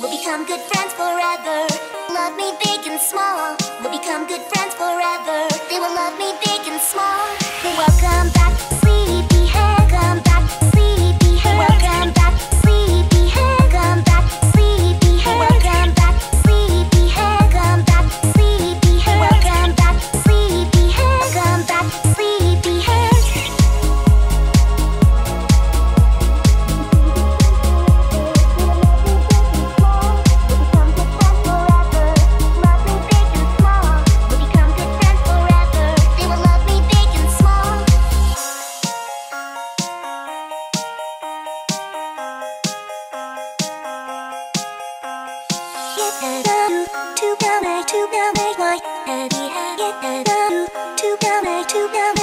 We'll become good friends forever. Love me big and small. We'll become and I do to come back to come